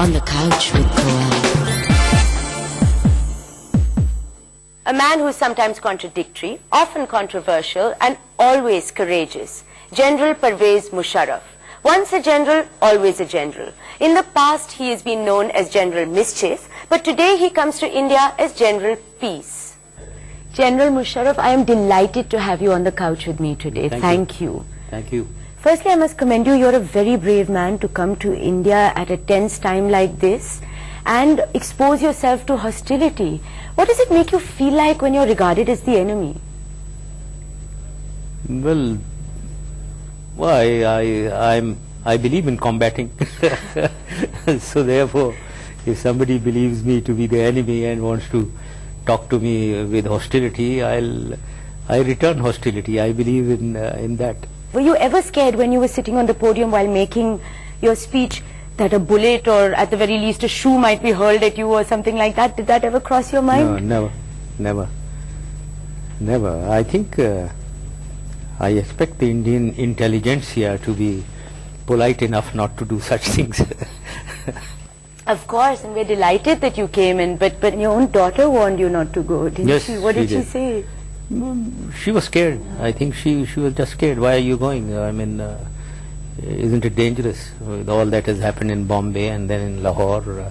On the couch with Koel. A man who is sometimes contradictory, often controversial, and always courageous. General Pervez Musharraf. Once a general, always a general. In the past, he has been known as General Mischief, but today he comes to India as General Peace. General Musharraf, I am delighted to have you on the couch with me today. Thank Thank you. Thank you. Firstly, I must commend you. You're a very brave man to come to India at a tense time like this and expose yourself to hostility. What does it make you feel like when you're regarded as the enemy? Well, why I I'm I believe in combating. so therefore, if somebody believes me to be the enemy and wants to talk to me with hostility, I'll I return hostility. I believe in uh, in that. Were you ever scared when you were sitting on the podium while making your speech that a bullet or at the very least a shoe might be hurled at you or something like that? Did that ever cross your mind? No, never, never, never. I think uh, I expect the Indian intelligentsia to be polite enough not to do such things. Of course, and we're delighted that you came in, but, but your own daughter warned you not to go, didn't Yes, she? What she did she say? She was scared. I think she she was just scared. Why are you going? I mean, uh, isn't it dangerous with all that has happened in Bombay and then in Lahore? Uh,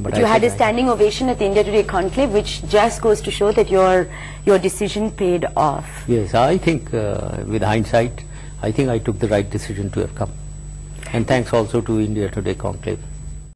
But I you had a standing ovation at the India Today conclave, which just goes to show that your your decision paid off. Yes, I think uh, with hindsight, I think I took the right decision to have come. And thanks also to India Today conclave.